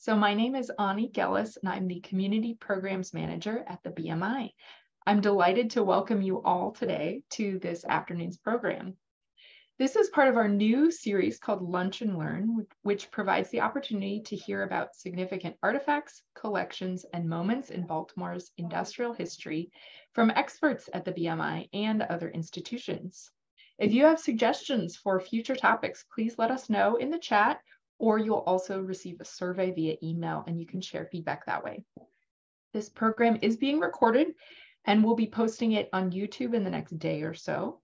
So my name is Ani Gellis, and I'm the Community Programs Manager at the BMI. I'm delighted to welcome you all today to this afternoon's program. This is part of our new series called Lunch and Learn, which provides the opportunity to hear about significant artifacts, collections, and moments in Baltimore's industrial history from experts at the BMI and other institutions. If you have suggestions for future topics, please let us know in the chat or you'll also receive a survey via email and you can share feedback that way. This program is being recorded and we'll be posting it on YouTube in the next day or so.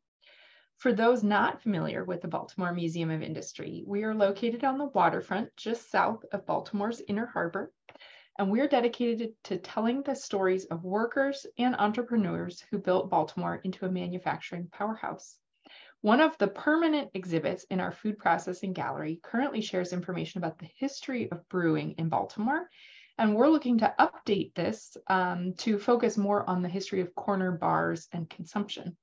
For those not familiar with the Baltimore Museum of Industry, we are located on the waterfront just south of Baltimore's Inner Harbor, and we're dedicated to telling the stories of workers and entrepreneurs who built Baltimore into a manufacturing powerhouse. One of the permanent exhibits in our food processing gallery currently shares information about the history of brewing in Baltimore. And we're looking to update this um, to focus more on the history of corner bars and consumption.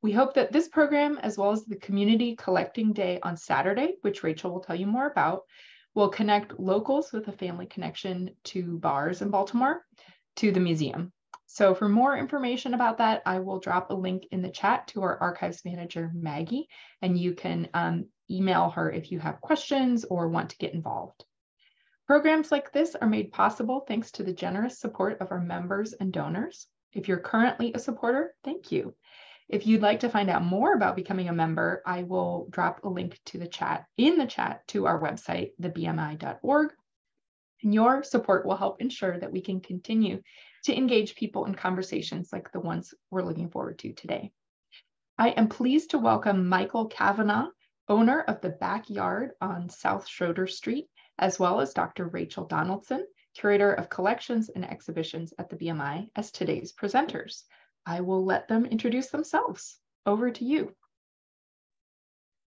We hope that this program, as well as the Community Collecting Day on Saturday, which Rachel will tell you more about, will connect locals with a family connection to bars in Baltimore to the museum. So for more information about that, I will drop a link in the chat to our archives manager, Maggie, and you can um, email her if you have questions or want to get involved. Programs like this are made possible thanks to the generous support of our members and donors. If you're currently a supporter, thank you. If you'd like to find out more about becoming a member, I will drop a link to the chat in the chat to our website, thebmi.org. And your support will help ensure that we can continue to engage people in conversations like the ones we're looking forward to today. I am pleased to welcome Michael Cavanagh, owner of the Backyard on South Schroeder Street, as well as Dr. Rachel Donaldson, curator of collections and exhibitions at the BMI, as today's presenters. I will let them introduce themselves. Over to you.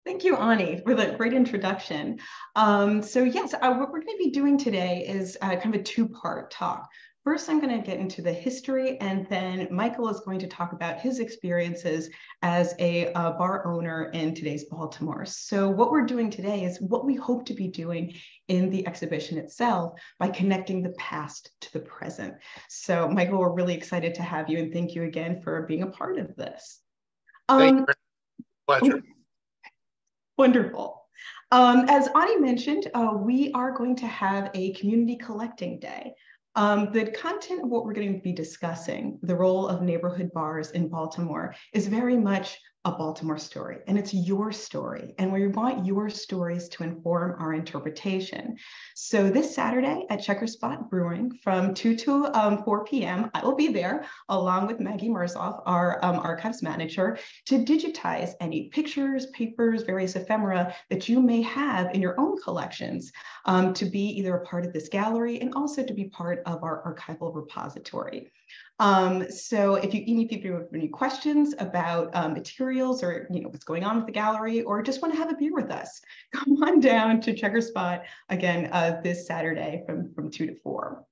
Thank you, Ani, for the great introduction. Um, so yes, uh, what we're going to be doing today is uh, kind of a two-part talk. First, I'm going to get into the history, and then Michael is going to talk about his experiences as a, bar owner in today's Baltimore. So, what we're doing today is what we hope to be doing in the exhibition itself by connecting the past to the present. So, Michael, we're really excited to have you, and thank you again for being a part of this. Um, Pleasure. Wonderful. Um, as Ani mentioned, uh, we are going to have a community collecting day. Um, the content of what we're going to be discussing, the role of neighborhood bars in Baltimore, is very much a Baltimore story, and it's your story. And we want your stories to inform our interpretation. So this Saturday at Checkerspot Brewing from 2 to um, 4 p.m., I will be there along with Maggie Merzoff, our um, archives manager, to digitize any pictures, papers, various ephemera that you may have in your own collections um, to be either a part of this gallery and also to be part of our archival repository. Um, so if you, if you have any questions about um, materials or you know what's going on with the gallery or just want to have a beer with us, come on down to Checkerspot again uh, this Saturday from, from 2 to 4.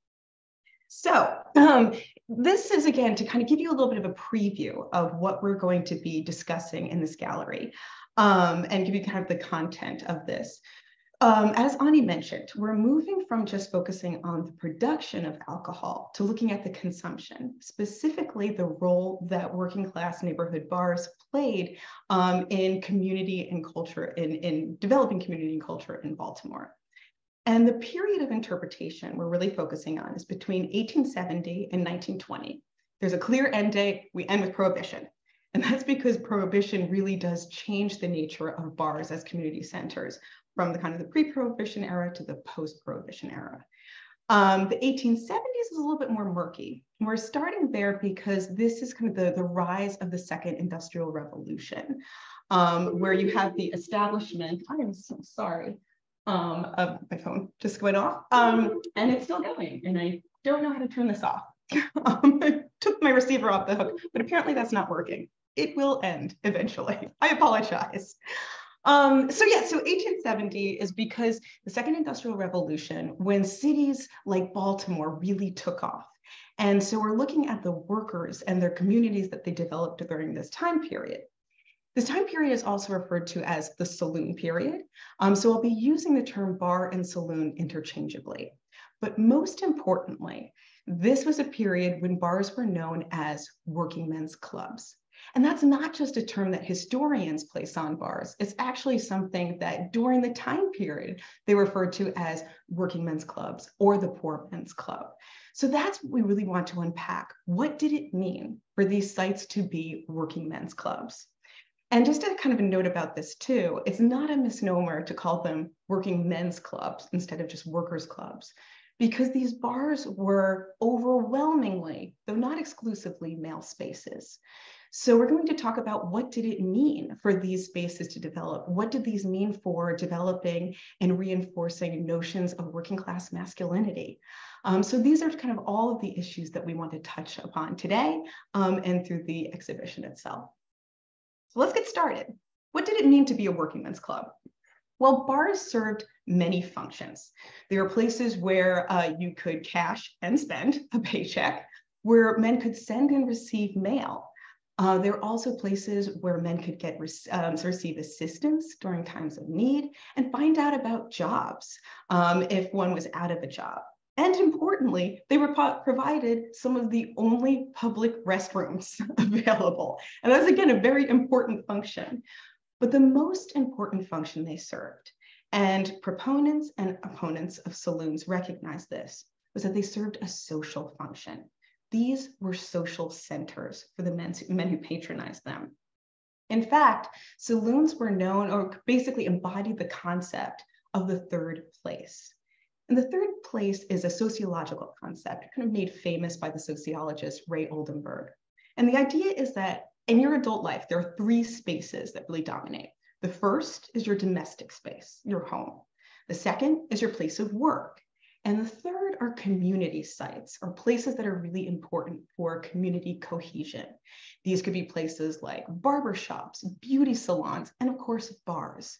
So um, this is again to kind of give you a little bit of a preview of what we're going to be discussing in this gallery um, and give you kind of the content of this. Um, as Ani mentioned, we're moving from just focusing on the production of alcohol to looking at the consumption, specifically the role that working class neighborhood bars played um, in community and culture, in, in developing community and culture in Baltimore. And the period of interpretation we're really focusing on is between 1870 and 1920. There's a clear end date, we end with prohibition. And that's because prohibition really does change the nature of bars as community centers, from the kind of the pre-prohibition era to the post-prohibition era. Um, the 1870s is a little bit more murky. We're starting there because this is kind of the, the rise of the second industrial revolution, um, where you have the establishment, I am so sorry, um, of my phone just went off, um, and it's still going, and I don't know how to turn this off. Um, I took my receiver off the hook, but apparently that's not working. It will end eventually. I apologize. Um, so yeah, so 1870 is because the second industrial revolution, when cities like Baltimore really took off. And so we're looking at the workers and their communities that they developed during this time period. This time period is also referred to as the saloon period. Um, so I'll be using the term bar and saloon interchangeably. But most importantly, this was a period when bars were known as working men's clubs. And that's not just a term that historians place on bars. It's actually something that during the time period, they referred to as working men's clubs or the poor men's club. So that's what we really want to unpack. What did it mean for these sites to be working men's clubs? And just a kind of a note about this too, it's not a misnomer to call them working men's clubs instead of just workers' clubs, because these bars were overwhelmingly, though not exclusively, male spaces. So we're going to talk about what did it mean for these spaces to develop? What did these mean for developing and reinforcing notions of working class masculinity? Um, so these are kind of all of the issues that we want to touch upon today um, and through the exhibition itself. So let's get started. What did it mean to be a working men's club? Well, bars served many functions. They were places where uh, you could cash and spend a paycheck, where men could send and receive mail. Uh, there were also places where men could get um, receive assistance during times of need and find out about jobs um, if one was out of a job. And importantly, they were provided some of the only public restrooms available. And that's again a very important function. But the most important function they served, and proponents and opponents of saloons recognize this, was that they served a social function. These were social centers for the men, men who patronized them. In fact, saloons were known or basically embodied the concept of the third place. And the third place is a sociological concept, kind of made famous by the sociologist Ray Oldenburg. And the idea is that in your adult life, there are three spaces that really dominate. The first is your domestic space, your home. The second is your place of work. And the third are community sites or places that are really important for community cohesion. These could be places like barbershops, beauty salons, and of course, bars.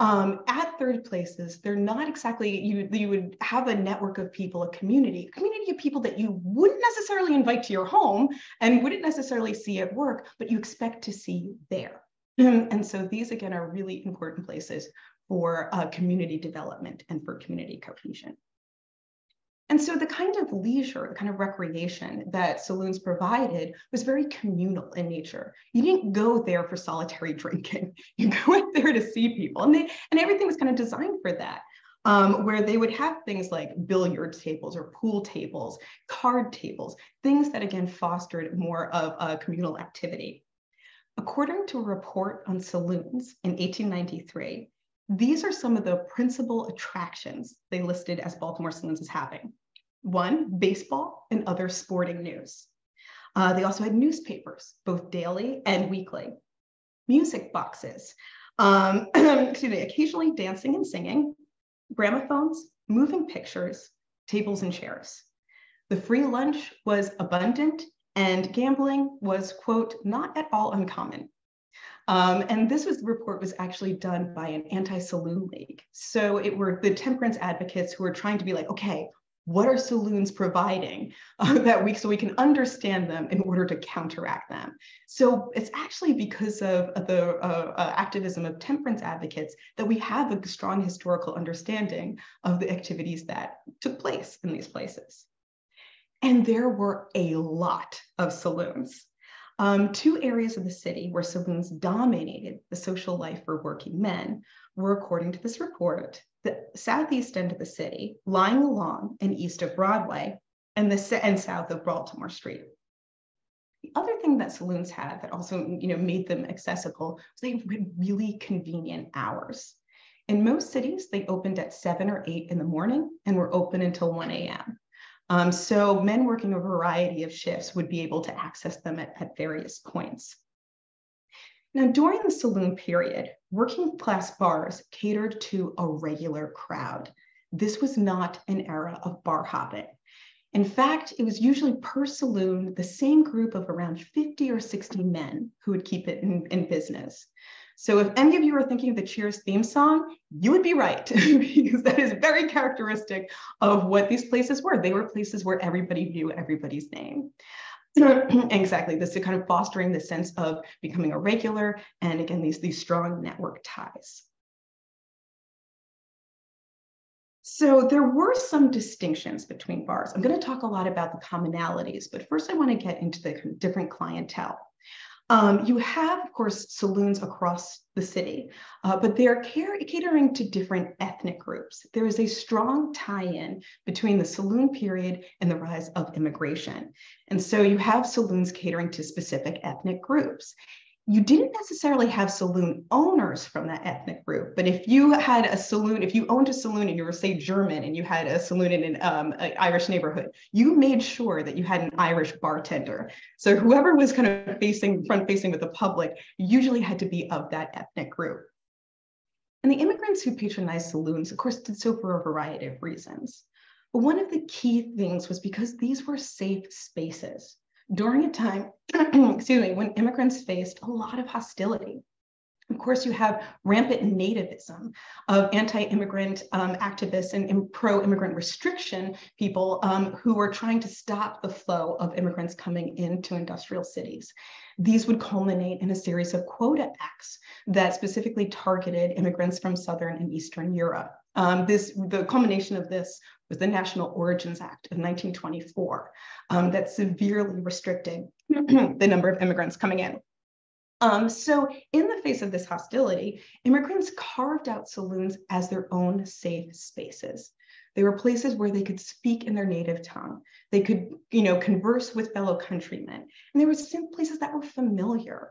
Um, at third places, they're not exactly, you, you would have a network of people, a community, a community of people that you wouldn't necessarily invite to your home and wouldn't necessarily see at work, but you expect to see there. and so these, again, are really important places for uh, community development and for community cohesion. And so the kind of leisure, the kind of recreation that saloons provided was very communal in nature. You didn't go there for solitary drinking. You went there to see people, and they and everything was kind of designed for that. Um, where they would have things like billiard tables or pool tables, card tables, things that again fostered more of a communal activity. According to a report on saloons in 1893, these are some of the principal attractions they listed as Baltimore Saloons as having. One, baseball and other sporting news. Uh, they also had newspapers, both daily and weekly, music boxes, um, excuse me, occasionally dancing and singing, gramophones, moving pictures, tables and chairs. The free lunch was abundant and gambling was, quote, not at all uncommon. Um, and this was the report was actually done by an anti-saloon league. So it were the temperance advocates who were trying to be like, okay, what are saloons providing uh, that week so we can understand them in order to counteract them. So it's actually because of the uh, uh, activism of temperance advocates that we have a strong historical understanding of the activities that took place in these places. And there were a lot of saloons. Um, two areas of the city where saloons dominated the social life for working men were, according to this report, the southeast end of the city, lying along and east of Broadway, and the and south of Baltimore Street. The other thing that saloons had that also you know, made them accessible was they had really convenient hours. In most cities, they opened at seven or eight in the morning and were open until 1 a.m. Um, so men working a variety of shifts would be able to access them at, at various points. Now, during the saloon period, working class bars catered to a regular crowd. This was not an era of bar hopping. In fact, it was usually per saloon the same group of around 50 or 60 men who would keep it in, in business. So if any of you are thinking of the Cheers theme song, you would be right, because that is very characteristic of what these places were. They were places where everybody knew everybody's name. exactly. This is kind of fostering the sense of becoming a regular and again, these, these strong network ties. So there were some distinctions between bars. I'm going to talk a lot about the commonalities, but first I want to get into the different clientele. Um, you have, of course, saloons across the city, uh, but they are catering to different ethnic groups. There is a strong tie-in between the saloon period and the rise of immigration. And so you have saloons catering to specific ethnic groups you didn't necessarily have saloon owners from that ethnic group, but if you had a saloon, if you owned a saloon and you were, say, German and you had a saloon in an um, Irish neighborhood, you made sure that you had an Irish bartender. So whoever was kind of facing, front facing with the public, usually had to be of that ethnic group. And the immigrants who patronized saloons, of course, did so for a variety of reasons. But one of the key things was because these were safe spaces during a time, excuse me, when immigrants faced a lot of hostility. Of course, you have rampant nativism of anti-immigrant um, activists and, and pro-immigrant restriction people um, who were trying to stop the flow of immigrants coming into industrial cities. These would culminate in a series of quota acts that specifically targeted immigrants from Southern and Eastern Europe. Um, this, the culmination of this was the National Origins Act of 1924 um, that severely restricted the number of immigrants coming in. Um, so in the face of this hostility, immigrants carved out saloons as their own safe spaces. They were places where they could speak in their native tongue. They could, you know, converse with fellow countrymen. And they were places that were familiar.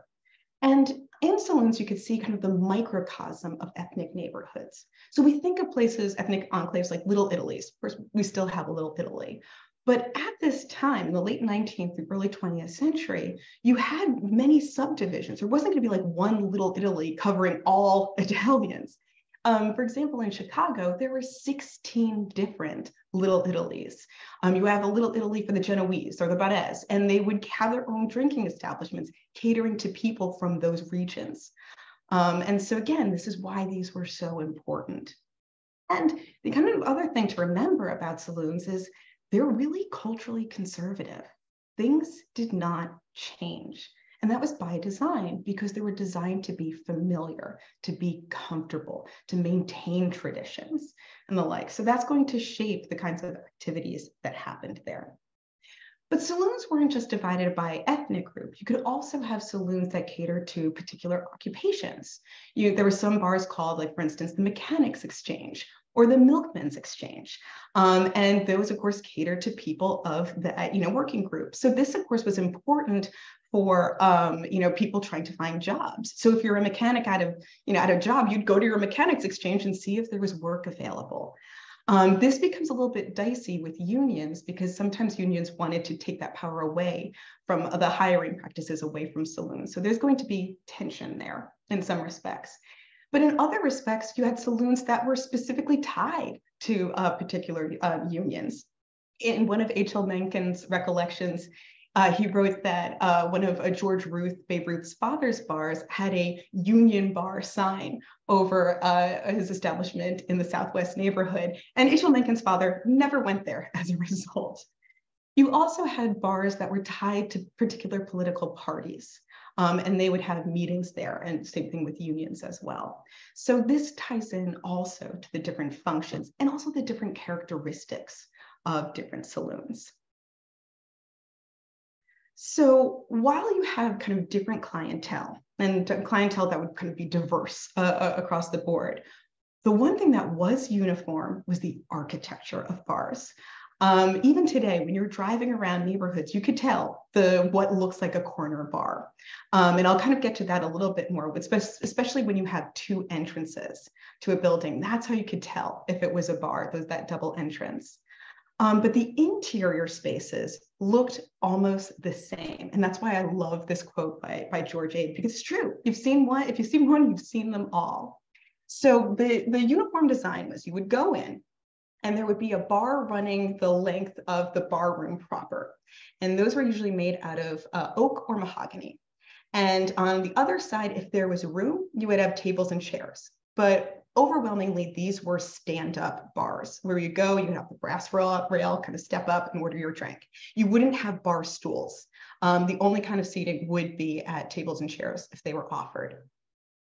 And in saloons, you could see kind of the microcosm of ethnic neighborhoods. So we think of places, ethnic enclaves like Little Italy's. Of course, we still have a Little Italy. But at this time, in the late 19th through early 20th century, you had many subdivisions. There wasn't going to be like one Little Italy covering all Italians. Um, for example, in Chicago, there were 16 different Little Italies. Um, you have a Little Italy for the Genoese or the Barese, and they would have their own drinking establishments catering to people from those regions. Um, and so again, this is why these were so important. And the kind of other thing to remember about saloons is they're really culturally conservative. Things did not change. And that was by design because they were designed to be familiar, to be comfortable, to maintain traditions and the like. So that's going to shape the kinds of activities that happened there. But saloons weren't just divided by ethnic group. You could also have saloons that cater to particular occupations. You, there were some bars called, like for instance, the Mechanics Exchange or the Milkman's Exchange. Um, and those, of course, cater to people of the you know, working group. So this, of course, was important for um, you know people trying to find jobs. So if you're a mechanic out of you know at a job, you'd go to your mechanics exchange and see if there was work available. Um, this becomes a little bit dicey with unions because sometimes unions wanted to take that power away from the hiring practices away from saloons. So there's going to be tension there in some respects. But in other respects, you had saloons that were specifically tied to uh, particular uh, unions. In one of H.L. Mencken's recollections, uh, he wrote that uh, one of uh, George Ruth, Babe Ruth's father's bars, had a Union Bar sign over uh, his establishment in the Southwest neighborhood. And H.L. Mencken's father never went there as a result. You also had bars that were tied to particular political parties. Um, and they would have meetings there and same thing with unions as well. So this ties in also to the different functions and also the different characteristics of different saloons. So while you have kind of different clientele and clientele that would kind of be diverse uh, uh, across the board, the one thing that was uniform was the architecture of bars. Um, even today, when you're driving around neighborhoods, you could tell the what looks like a corner bar. Um, and I'll kind of get to that a little bit more, especially when you have two entrances to a building. That's how you could tell if it was a bar, those, that double entrance. Um, but the interior spaces looked almost the same. And that's why I love this quote by, by George Ade, because it's true. You've seen one, if you've seen one, you've seen them all. So the, the uniform design was you would go in and there would be a bar running the length of the bar room proper. And those were usually made out of uh, oak or mahogany. And on the other side, if there was room, you would have tables and chairs. But overwhelmingly, these were stand-up bars where you go, you have the brass rail, rail kind of step up and order your drink. You wouldn't have bar stools. Um, the only kind of seating would be at tables and chairs if they were offered.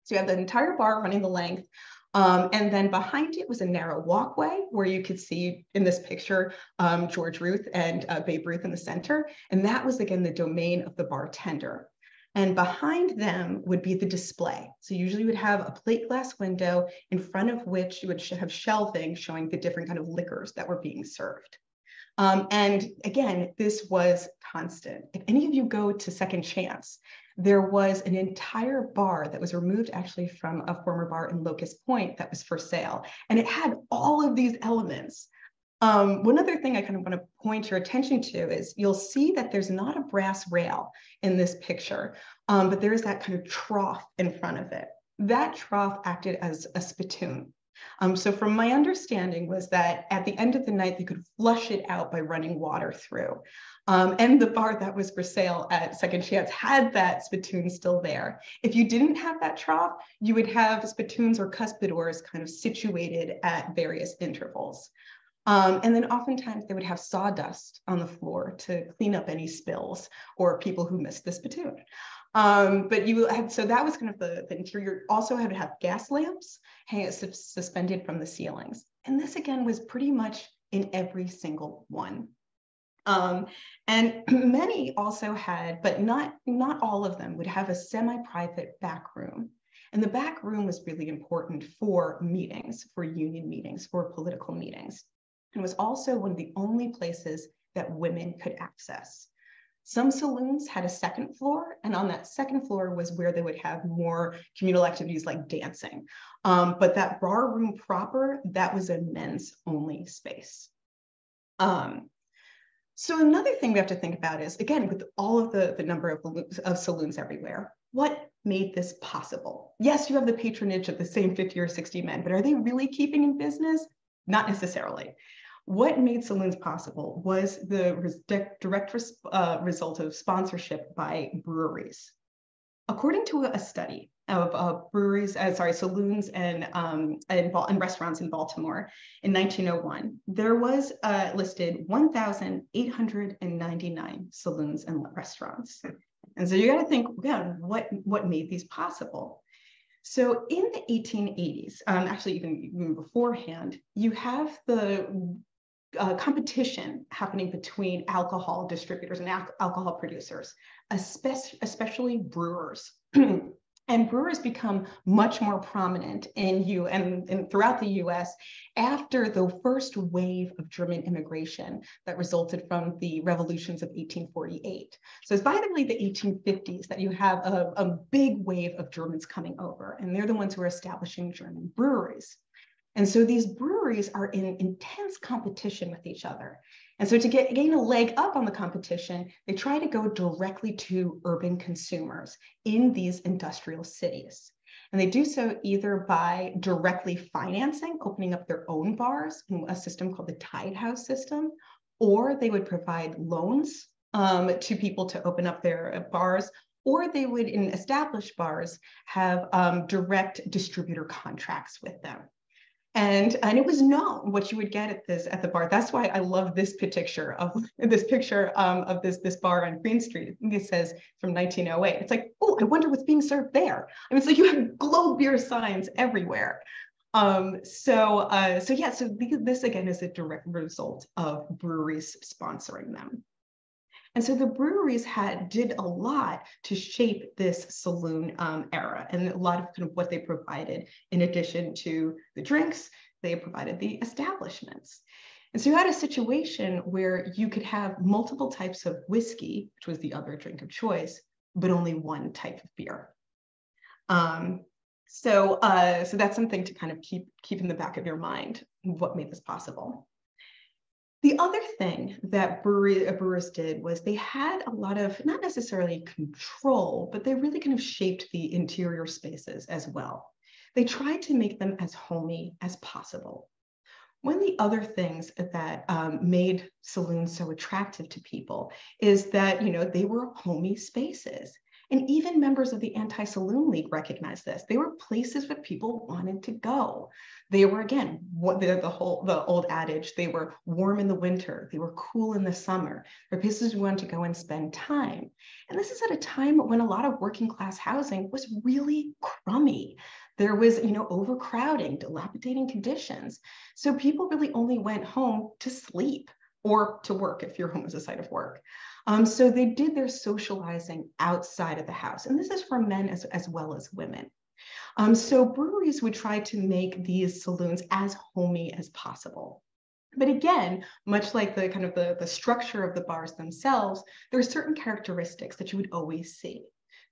So you have the entire bar running the length. Um, and then behind it was a narrow walkway where you could see in this picture um, George Ruth and uh, Babe Ruth in the center. And that was again the domain of the bartender. And behind them would be the display. So usually you would have a plate glass window in front of which you would have shelving showing the different kind of liquors that were being served. Um, and again, this was constant. If any of you go to Second Chance, there was an entire bar that was removed actually from a former bar in Locust Point that was for sale. And it had all of these elements um, one other thing I kind of want to point your attention to is you'll see that there's not a brass rail in this picture, um, but there is that kind of trough in front of it. That trough acted as a spittoon. Um, so from my understanding was that at the end of the night, they could flush it out by running water through. Um, and the bar that was for sale at Second Chance had that spittoon still there. If you didn't have that trough, you would have spittoons or cuspidors kind of situated at various intervals. Um, and then oftentimes they would have sawdust on the floor to clean up any spills or people who missed the spittoon. Um, but you had, so that was kind of the, the interior, also had to have gas lamps hanging suspended from the ceilings. And this again was pretty much in every single one. Um, and many also had, but not, not all of them would have a semi-private back room. And the back room was really important for meetings, for union meetings, for political meetings and was also one of the only places that women could access. Some saloons had a second floor, and on that second floor was where they would have more communal activities like dancing. Um, but that bar room proper, that was a men's only space. Um, so another thing we have to think about is, again, with all of the, the number of, of saloons everywhere, what made this possible? Yes, you have the patronage of the same 50 or 60 men, but are they really keeping in business? Not necessarily. What made saloons possible was the direct res uh, result of sponsorship by breweries. According to a study of uh, breweries, uh, sorry, saloons and, um, and, and, restaurants in Baltimore in 1901, there was uh, listed 1,899 saloons and restaurants. And so you got to think, again, what, what made these possible? So in the 1880s, um, actually even, even beforehand, you have the uh, competition happening between alcohol distributors and al alcohol producers, especially, especially brewers. and brewers become much more prominent in you and, and, throughout the US after the first wave of German immigration that resulted from the revolutions of 1848. So it's by the late the 1850s that you have a, a big wave of Germans coming over, and they're the ones who are establishing German breweries. And so these breweries are in intense competition with each other. And so to get gain a leg up on the competition, they try to go directly to urban consumers in these industrial cities. And they do so either by directly financing, opening up their own bars, in a system called the Tied House system, or they would provide loans um, to people to open up their bars, or they would, in established bars, have um, direct distributor contracts with them and and it was known what you would get at this at the bar. That's why I love this picture of this picture um, of this this bar on Green Street. It says from 1908. It's like, oh, I wonder what's being served there. I mean, it's like you have globe beer signs everywhere. Um, so uh, so yeah, so this again is a direct result of breweries sponsoring them. And so the breweries had did a lot to shape this saloon um, era and a lot of kind of what they provided in addition to the drinks, they provided the establishments. And so you had a situation where you could have multiple types of whiskey, which was the other drink of choice, but only one type of beer. Um, so, uh, so that's something to kind of keep keep in the back of your mind. What made this possible? The other thing that brewery, uh, brewers did was they had a lot of, not necessarily control, but they really kind of shaped the interior spaces as well. They tried to make them as homey as possible. One of the other things that um, made saloons so attractive to people is that, you know, they were homey spaces. And even members of the Anti Saloon League recognized this. They were places where people wanted to go. They were, again, what the, the whole the old adage, they were warm in the winter, they were cool in the summer. They're places we wanted to go and spend time. And this is at a time when a lot of working class housing was really crummy. There was, you know, overcrowding, dilapidating conditions. So people really only went home to sleep or to work if your home was a site of work. Um, so they did their socializing outside of the house. And this is for men as, as well as women. Um, so breweries would try to make these saloons as homey as possible. But again, much like the kind of the, the structure of the bars themselves, there are certain characteristics that you would always see.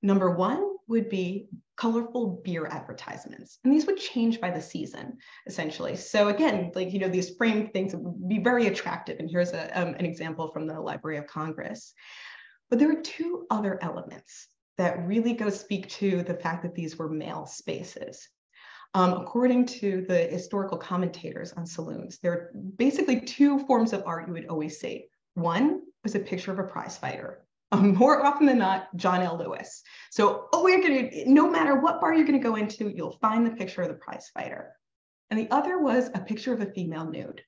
Number one would be colorful beer advertisements. And these would change by the season, essentially. So again, like, you know, these frame things would be very attractive. And here's a, um, an example from the Library of Congress. But there are two other elements that really go speak to the fact that these were male spaces. Um, according to the historical commentators on saloons, there are basically two forms of art you would always see. One was a picture of a prize fighter, more often than not, John L. Lewis. So, oh, we're going to, no matter what bar you're going to go into, you'll find the picture of the prize fighter. And the other was a picture of a female nude.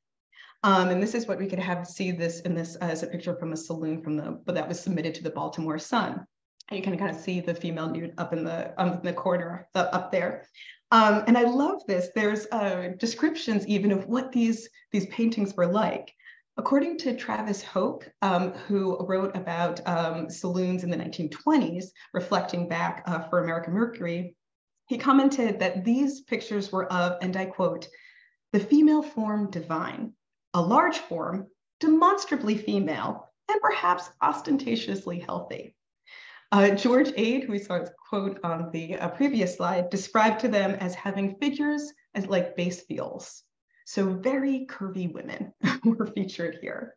Um, and this is what we could have see this in this as a picture from a saloon from the, but that was submitted to the Baltimore Sun. And you can kind of see the female nude up in the, um, in the corner uh, up there. Um, and I love this. There's uh, descriptions even of what these, these paintings were like. According to Travis Hoke, um, who wrote about um, saloons in the 1920s, reflecting back uh, for American Mercury, he commented that these pictures were of, and I quote, the female form divine, a large form, demonstrably female, and perhaps ostentatiously healthy. Uh, George Ade, who we saw his quote on the uh, previous slide, described to them as having figures as like bass viols, so very curvy women were featured here.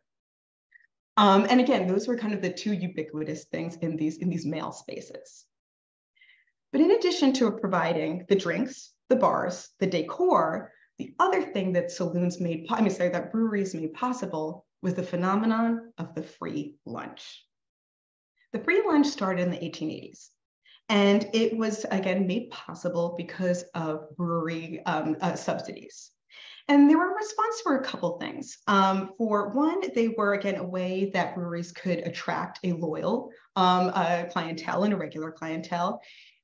Um, and again, those were kind of the two ubiquitous things in these, in these male spaces. But in addition to providing the drinks, the bars, the decor, the other thing that saloons made, I mean, sorry, that breweries made possible was the phenomenon of the free lunch. The free lunch started in the 1880s. And it was, again, made possible because of brewery um, uh, subsidies. And they were response for a couple things. Um, for one, they were again a way that breweries could attract a loyal um, clientele and a regular clientele.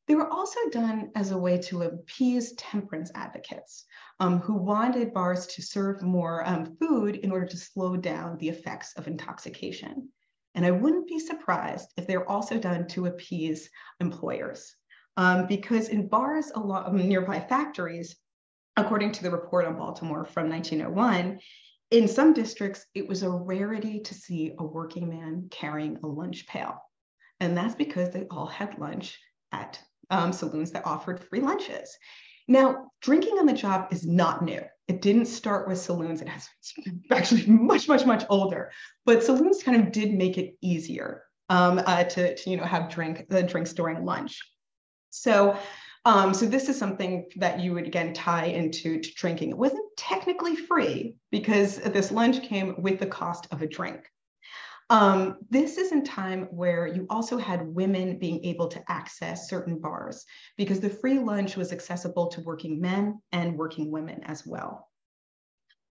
They were also done as a way to appease temperance advocates um, who wanted bars to serve more um, food in order to slow down the effects of intoxication. And I wouldn't be surprised if they're also done to appease employers. Um, because in bars a lot along nearby factories, according to the report on Baltimore from 1901, in some districts, it was a rarity to see a working man carrying a lunch pail. And that's because they all had lunch at um, saloons that offered free lunches. Now, drinking on the job is not new. It didn't start with saloons. It has actually much, much, much older. But saloons kind of did make it easier um, uh, to, to, you know, have drink the drinks during lunch. So um, so this is something that you would again tie into to drinking. It wasn't technically free because this lunch came with the cost of a drink. Um, this is in time where you also had women being able to access certain bars because the free lunch was accessible to working men and working women as well.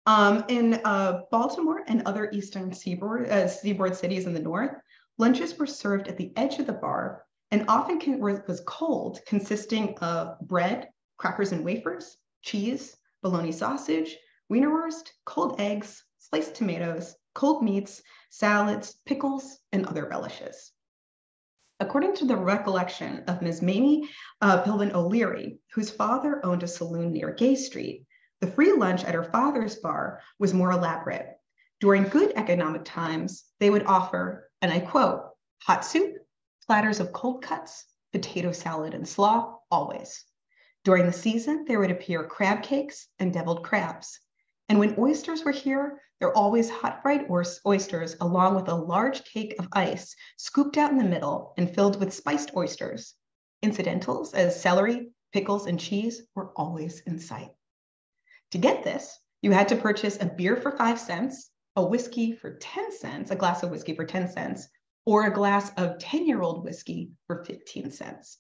Um, in uh, Baltimore and other eastern seaboard, uh, seaboard cities in the north, lunches were served at the edge of the bar and often can, was cold, consisting of bread, crackers and wafers, cheese, bologna sausage, wienerwurst, cold eggs, sliced tomatoes, cold meats, salads, pickles, and other relishes. According to the recollection of Ms. Mamie uh, Pilvin O'Leary, whose father owned a saloon near Gay Street, the free lunch at her father's bar was more elaborate. During good economic times, they would offer, and I quote, hot soup, platters of cold cuts, potato salad and slaw, always. During the season, there would appear crab cakes and deviled crabs. And when oysters were here, there are always hot fried oysters along with a large cake of ice scooped out in the middle and filled with spiced oysters. Incidentals as celery, pickles, and cheese were always in sight. To get this, you had to purchase a beer for five cents, a whiskey for 10 cents, a glass of whiskey for 10 cents, or a glass of 10 year old whiskey for 15 cents.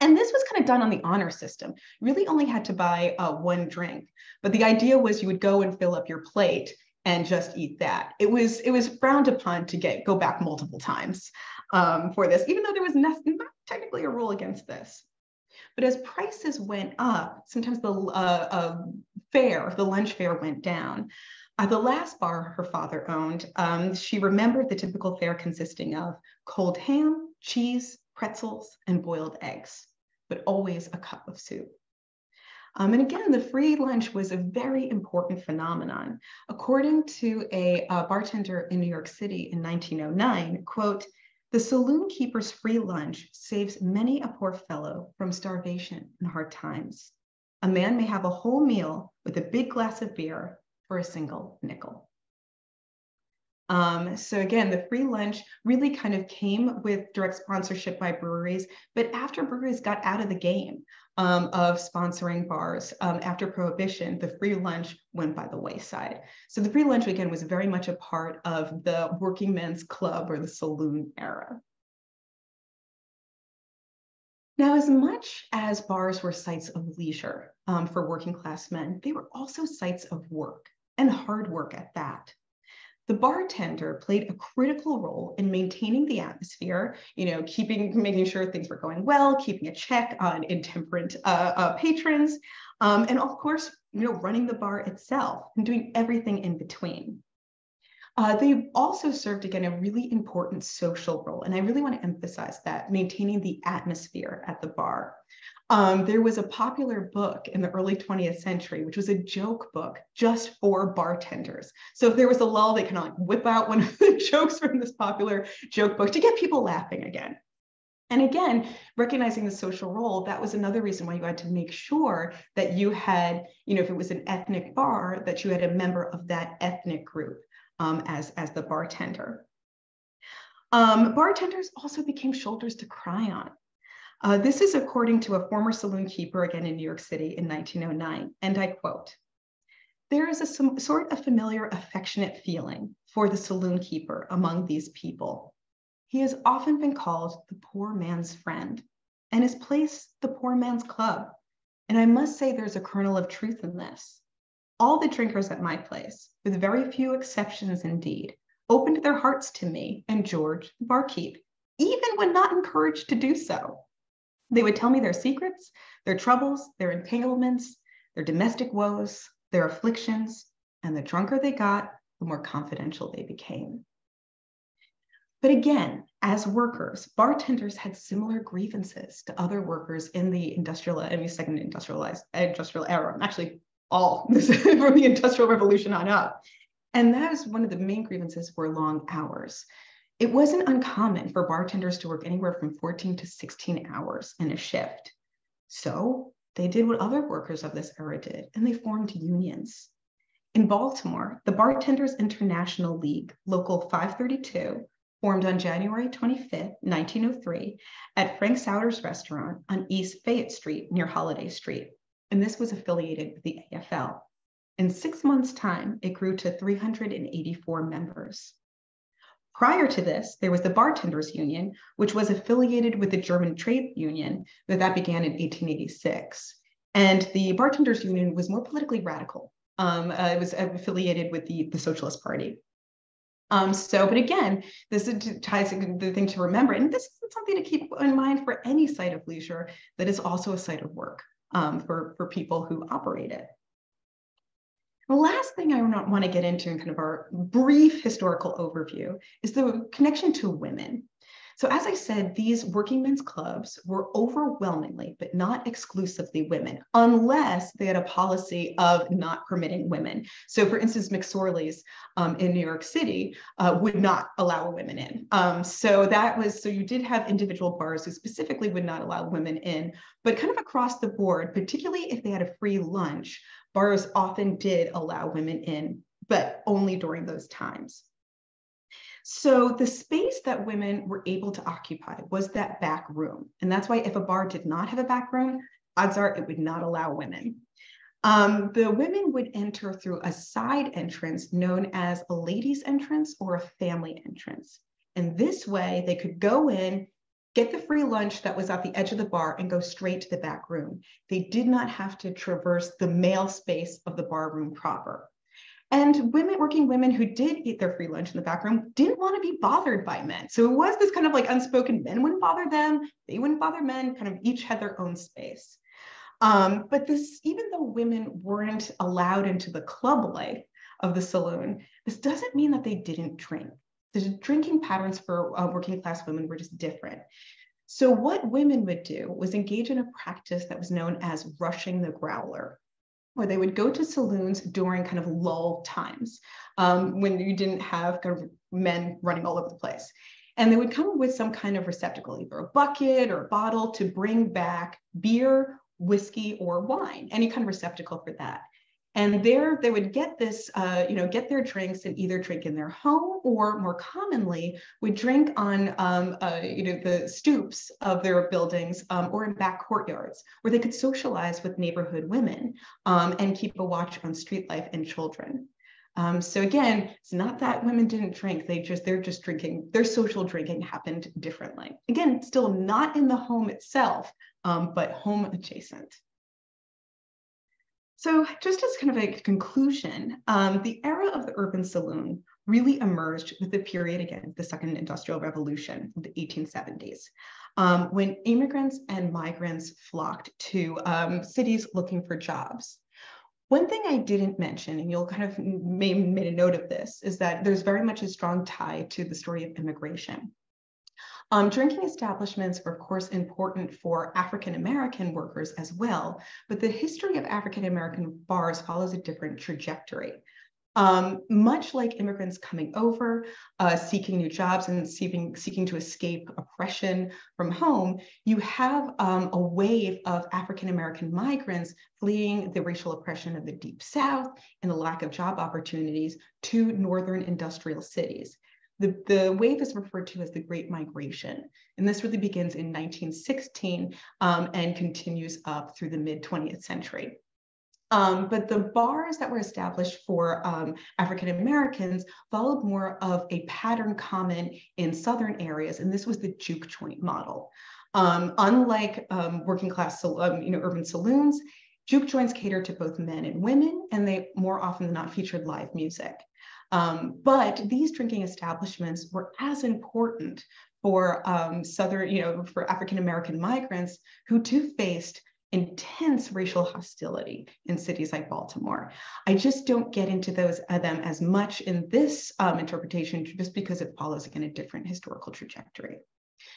And this was kind of done on the honor system. You really only had to buy uh, one drink, but the idea was you would go and fill up your plate and just eat that. It was it was frowned upon to get go back multiple times um, for this, even though there was not technically a rule against this. But as prices went up, sometimes the uh, uh, fare, the lunch fare went down. Uh, the last bar her father owned, um, she remembered the typical fare consisting of cold ham, cheese, pretzels, and boiled eggs, but always a cup of soup. Um, and again, the free lunch was a very important phenomenon. According to a, a bartender in New York City in 1909, quote, the saloon keeper's free lunch saves many a poor fellow from starvation and hard times. A man may have a whole meal with a big glass of beer for a single nickel. Um, so again, the free lunch really kind of came with direct sponsorship by breweries, but after breweries got out of the game um, of sponsoring bars um, after prohibition, the free lunch went by the wayside. So the free lunch again was very much a part of the working men's club or the saloon era. Now, as much as bars were sites of leisure um, for working class men, they were also sites of work and hard work at that the bartender played a critical role in maintaining the atmosphere, you know, keeping, making sure things were going well, keeping a check on intemperate uh, uh, patrons, um, and of course, you know, running the bar itself and doing everything in between. Uh, they also served again a really important social role, and I really want to emphasize that maintaining the atmosphere at the bar. Um, there was a popular book in the early 20th century, which was a joke book just for bartenders. So if there was a lull, they kind of like whip out one of the jokes from this popular joke book to get people laughing again. And again, recognizing the social role, that was another reason why you had to make sure that you had, you know, if it was an ethnic bar, that you had a member of that ethnic group um, as, as the bartender. Um, bartenders also became shoulders to cry on. Uh, this is according to a former saloon keeper, again in New York City in 1909, and I quote, there is a sort of familiar affectionate feeling for the saloon keeper among these people. He has often been called the poor man's friend and his place the poor man's club. And I must say there's a kernel of truth in this. All the drinkers at my place, with very few exceptions indeed, opened their hearts to me and George, the barkeep, even when not encouraged to do so. They would tell me their secrets, their troubles, their entanglements, their domestic woes, their afflictions, and the drunker they got, the more confidential they became. But again, as workers, bartenders had similar grievances to other workers in the industrial, I mean, second industrialized industrial era, actually all from the industrial revolution on up. And that was one of the main grievances were long hours. It wasn't uncommon for bartenders to work anywhere from 14 to 16 hours in a shift. So they did what other workers of this era did, and they formed unions. In Baltimore, the Bartenders International League, Local 532, formed on January 25, 1903, at Frank Souders Restaurant on East Fayette Street near Holliday Street. And this was affiliated with the AFL. In six months' time, it grew to 384 members. Prior to this, there was the Bartenders Union, which was affiliated with the German Trade Union, but that began in 1886. And the Bartenders Union was more politically radical. Um, uh, it was affiliated with the, the Socialist Party. Um, so, but again, this ties the thing to remember, and this is something to keep in mind for any site of leisure that is also a site of work um, for, for people who operate it. The last thing I want to get into in kind of our brief historical overview is the connection to women. So as I said, these working men's clubs were overwhelmingly, but not exclusively women, unless they had a policy of not permitting women. So for instance, McSorley's um, in New York City uh, would not allow women in. Um, so that was, so you did have individual bars who specifically would not allow women in, but kind of across the board, particularly if they had a free lunch, bars often did allow women in, but only during those times. So the space that women were able to occupy was that back room. And that's why if a bar did not have a back room, odds are it would not allow women. Um, the women would enter through a side entrance known as a ladies' entrance or a family entrance. And this way they could go in, get the free lunch that was at the edge of the bar and go straight to the back room. They did not have to traverse the male space of the bar room proper. And women, working women who did eat their free lunch in the back room didn't want to be bothered by men. So it was this kind of like unspoken men wouldn't bother them, they wouldn't bother men, kind of each had their own space. Um, but this, even though women weren't allowed into the club life of the saloon, this doesn't mean that they didn't drink. The drinking patterns for uh, working class women were just different. So what women would do was engage in a practice that was known as rushing the growler where they would go to saloons during kind of lull times um, when you didn't have kind of men running all over the place. And they would come with some kind of receptacle, either a bucket or a bottle to bring back beer, whiskey, or wine, any kind of receptacle for that. And there they would get this, uh, you know, get their drinks and either drink in their home or more commonly would drink on, um, uh, you know, the stoops of their buildings um, or in back courtyards where they could socialize with neighborhood women um, and keep a watch on street life and children. Um, so again, it's not that women didn't drink, they just, they're just drinking, their social drinking happened differently. Again, still not in the home itself, um, but home adjacent. So just as kind of a conclusion, um, the era of the urban saloon really emerged with the period, again, the second industrial revolution the 1870s, um, when immigrants and migrants flocked to um, cities looking for jobs. One thing I didn't mention, and you'll kind of made a note of this, is that there's very much a strong tie to the story of immigration. Um, drinking establishments were, of course, important for African American workers as well, but the history of African American bars follows a different trajectory. Um, much like immigrants coming over, uh, seeking new jobs and seeking, seeking to escape oppression from home, you have um, a wave of African American migrants fleeing the racial oppression of the Deep South and the lack of job opportunities to northern industrial cities. The, the wave is referred to as the Great Migration. And this really begins in 1916 um, and continues up through the mid 20th century. Um, but the bars that were established for um, African Americans followed more of a pattern common in Southern areas, and this was the juke joint model. Um, unlike um, working class, um, you know, urban saloons, juke joints cater to both men and women, and they more often than not featured live music. Um, but these drinking establishments were as important for um, Southern, you know, for African American migrants who too faced intense racial hostility in cities like Baltimore. I just don't get into those uh, them as much in this um, interpretation just because it follows again a different historical trajectory.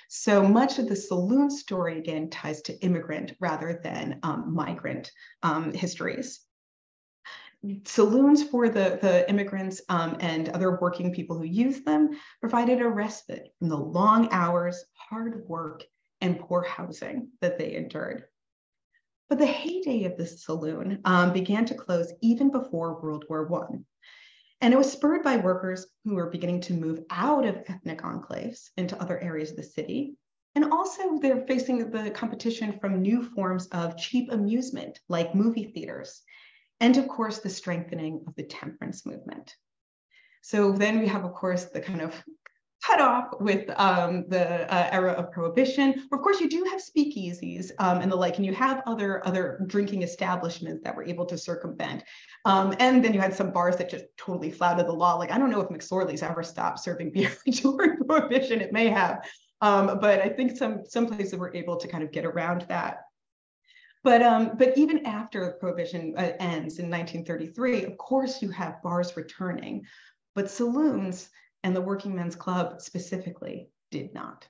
So much of the saloon story again ties to immigrant rather than um, migrant um, histories saloons for the, the immigrants um, and other working people who use them provided a respite from the long hours, hard work, and poor housing that they endured. But the heyday of the saloon um, began to close even before World War I. And it was spurred by workers who were beginning to move out of ethnic enclaves into other areas of the city. And also, they're facing the competition from new forms of cheap amusement, like movie theaters and of course, the strengthening of the temperance movement. So then we have, of course, the kind of cut off with um, the uh, era of prohibition. Of course, you do have speakeasies um, and the like, and you have other other drinking establishments that were able to circumvent. Um, and then you had some bars that just totally flouted the law. Like I don't know if McSorley's ever stopped serving beer during prohibition. It may have, um, but I think some some places were able to kind of get around that. But, um, but even after prohibition uh, ends in 1933, of course, you have bars returning, but saloons and the Working Men's Club specifically did not.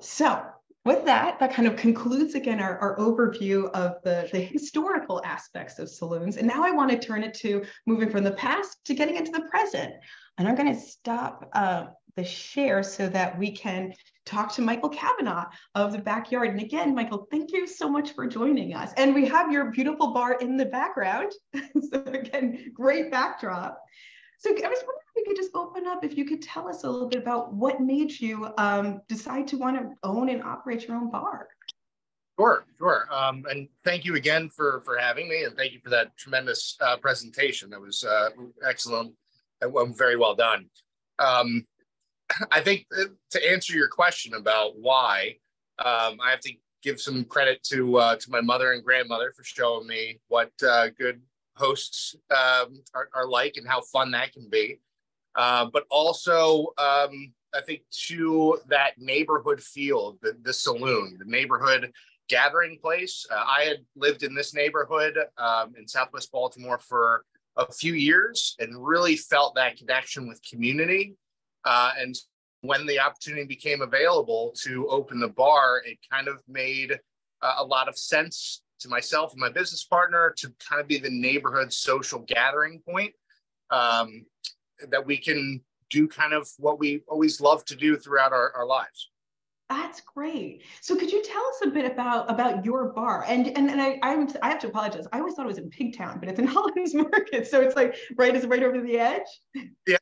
So with that, that kind of concludes again our, our overview of the, the historical aspects of saloons. And now I want to turn it to moving from the past to getting into the present. And I'm going to stop uh, the share so that we can talk to Michael Cavanagh of the backyard. And again, Michael, thank you so much for joining us. And we have your beautiful bar in the background. so again, great backdrop. So I was wondering if you could just open up, if you could tell us a little bit about what made you um, decide to want to own and operate your own bar. Sure, sure. Um, and thank you again for for having me, and thank you for that tremendous uh, presentation. That was uh, excellent and very well done. Um, I think to answer your question about why, um, I have to give some credit to uh, to my mother and grandmother for showing me what uh, good hosts um, are, are, like and how fun that can be. Uh, but also, um, I think to that neighborhood feel, the, the saloon, the neighborhood gathering place. Uh, I had lived in this neighborhood um, in Southwest Baltimore for a few years and really felt that connection with community. Uh, and when the opportunity became available to open the bar, it kind of made uh, a lot of sense to myself and my business partner to kind of be the neighborhood social gathering point um, that we can do kind of what we always love to do throughout our, our lives. That's great. So could you tell us a bit about about your bar? And and, and I I'm, I have to apologize. I always thought it was in Pigtown, but it's in Hollins Market. So it's like right is right over the edge. Yeah.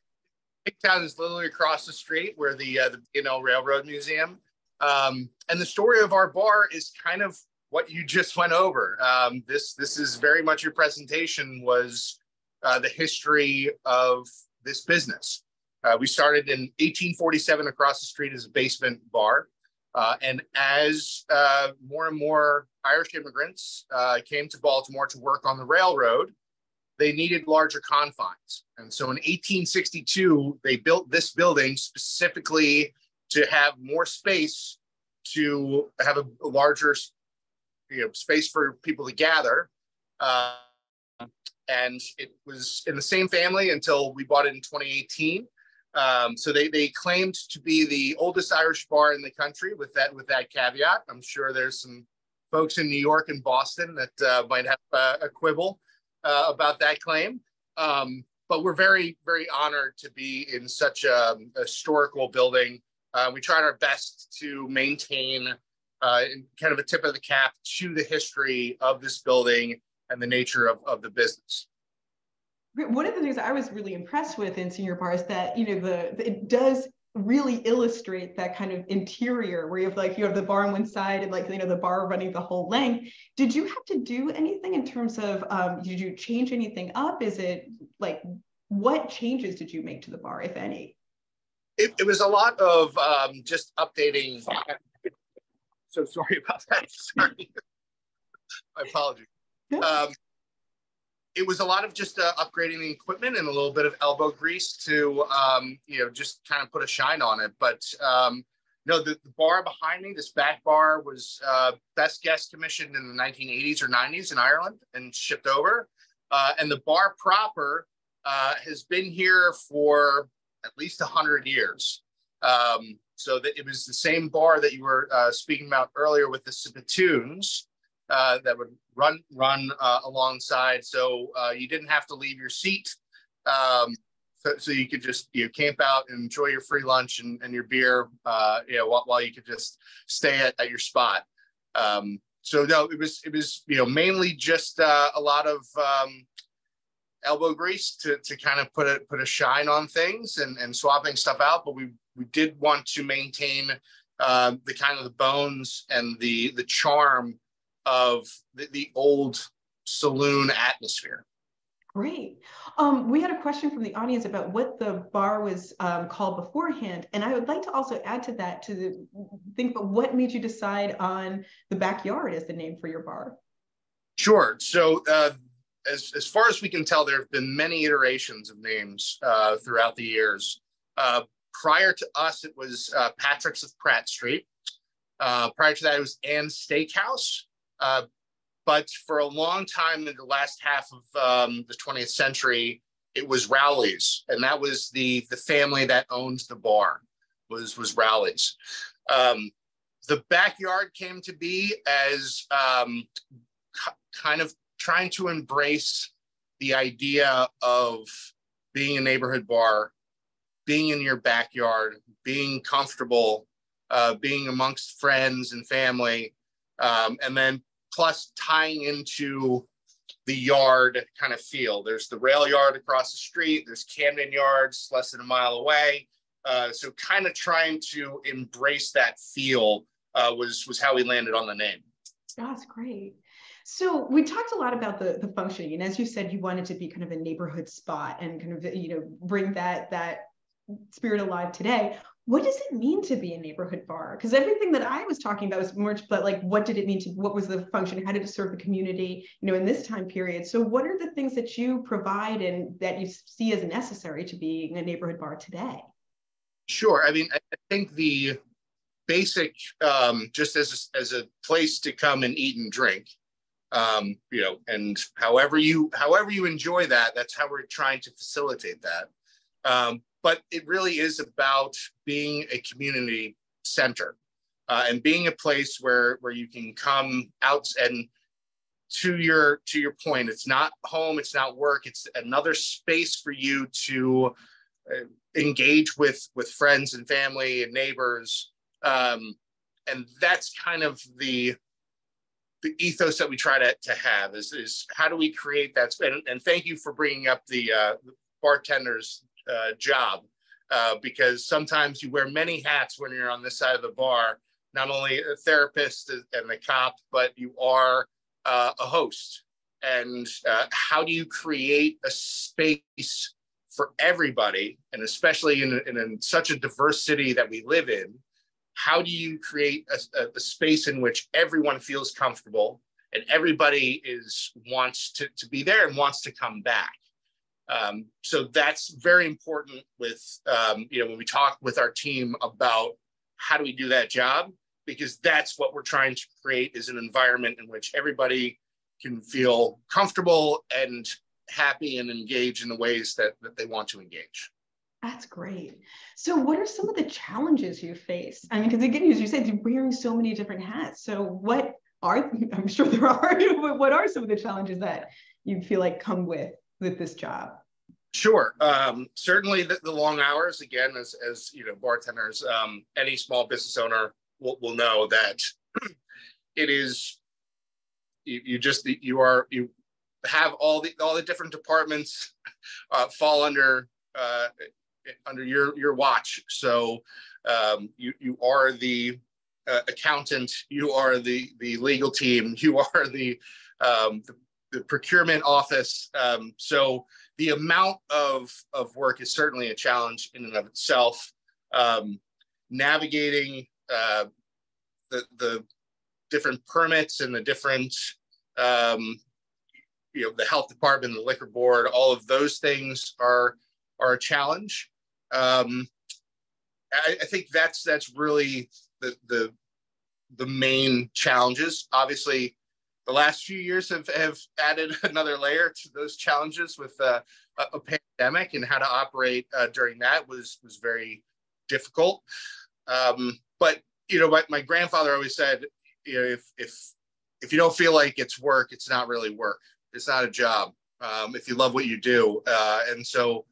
Pigtown is literally across the street where the uh, the know Railroad Museum. Um, and the story of our bar is kind of what you just went over. Um, this this is very much your presentation was uh, the history of this business. Uh, we started in 1847 across the street as a basement bar. Uh, and as uh, more and more Irish immigrants uh, came to Baltimore to work on the railroad, they needed larger confines. And so in 1862, they built this building specifically to have more space to have a, larger you know, space for people to gather. Uh, and it was in the same family until we bought it in 2018. Um, so they, they claimed to be the oldest Irish bar in the country with that with that caveat. I'm sure there's some folks in New York and Boston that uh, might have uh, a quibble uh, about that claim. Um, but we're very, very honored to be in such a, a historical building. Uh, we tried our best to maintain uh, kind of a tip of the cap to the history of this building and the nature of, of the business one of the things I was really impressed with in Senior Bar is that you know the, it does really illustrate that kind of interior where you have like you have the bar on one side and like you know the bar running the whole length. Did you have to do anything in terms of um, did you change anything up? Is it like what changes did you make to the bar, if any? It, it was a lot of um, just updating. So sorry about that. Sorry. My apologies. Um, it was a lot of just uh, upgrading the equipment and a little bit of elbow grease to um, you know just kind of put a shine on it. But um, know the, the bar behind me this back bar was uh, best guest commissioned in the 1980s or 90s in ireland and shipped over. Uh, and the bar proper uh, has been here for at least 100 years. Um, so that it was the same bar that you were uh, speaking about earlier with the spittoons uh, that would run run uh, alongside, so uh, you didn't have to leave your seat. Um, so, so, you could just you know, camp out and enjoy your free lunch and, and your beer, uh, you know, while, while, you could just stay at, at your spot. Um, so no, it was it was you know mainly just uh, a lot of um, elbow grease to, to kind of put a put a shine on things and, and swapping stuff out. But we we did want to maintain uh, the kind of the bones and the the charm of the, the old saloon atmosphere. Great. Um, we had a question from the audience about what the bar was um, called beforehand. And I would like to also add to that to the, think about what made you decide on the backyard as the name for your bar? Sure. So, uh, as, as far as we can tell, there have been many iterations of names uh, throughout the years. Uh, prior to us, it was uh, Patrick's of Pratt Street. Uh, prior to that, it was Ann's Steakhouse. Uh, but for a long time in the last half of um, the 20th century, it was Rowley's, and that was the the family that owned the bar was was Rowley's. Um, the backyard came to be as um, kind of trying to embrace the idea of being a neighborhood bar, being in your backyard, being comfortable, uh, being amongst friends and family, um, and then plus tying into the yard kind of feel. There's the rail yard across the street. There's Camden Yards less than a mile away. Uh, so kind of trying to embrace that feel uh, was was how we landed on the name. That's great. So we talked a lot about the the functioning, and as you said, you wanted to be kind of a neighborhood spot and kind of you know bring that that spirit alive today what does it mean to be a neighborhood bar? Because everything that I was talking about was more, but like, what did it mean to, what was the function? How did it serve the community, you know, in this time period? So what are the things that you provide and that you see as necessary to being a neighborhood bar today? Sure. I mean, I think the basic, um, just as a, as a place to come and eat and drink, um, you know, and however you however you enjoy that, that's how we're trying to facilitate that. Um, but it really is about being a community center uh, and being a place where where you can come out and to your to your point it's not home it's not work it's another space for you to uh, engage with with friends and family and neighbors um, and that's kind of the the ethos that we try to, to have is, is how do we create that and, and thank you for bringing up the uh, bartenders uh, job uh, because sometimes you wear many hats when you're on this side of the bar, not only a therapist and the cop, but you are uh, a host. And uh, how do you create a space for everybody, and especially in, in, in, such a diverse city that we live in? How do you create a, a, space in which everyone feels comfortable and everybody is wants to, to be there and wants to come back? Um, so that's very important with, um, you know, when we talk with our team about how do we do that job, because that's what we're trying to create is an environment in which everybody can feel comfortable and happy and engage in the ways that, that they want to engage. That's great. So, what are some of the challenges you face? I mean, because again, as you said, you're wearing so many different hats. So, what are I'm sure there are, but what are some of the challenges that you feel like come with with this job? Sure. Um, certainly the, the, long hours, again, as, as you know, bartenders, um, any small business owner will, will know that it is, you, you, just, you are, you have all the, all the different departments uh, fall under, uh, under your, your watch. So um, you, you are the uh, accountant, you are the, the legal team, you are the, um, the the procurement office. Um, so the amount of, of work is certainly a challenge in and of itself. Um, navigating uh, the, the different permits and the different, um, you know, the health department, the liquor board, all of those things are, are a challenge. Um, I, I think that's, that's really the, the, the main challenges. Obviously, the last few years have, have added another layer to those challenges with uh, a, a, pandemic and how to operate uh, during that was was very difficult. Um, but you know, my, my grandfather always said, you know, if if if you don't feel like it's work, it's not really work. It's not a job. Um, if you love what you do, uh, and so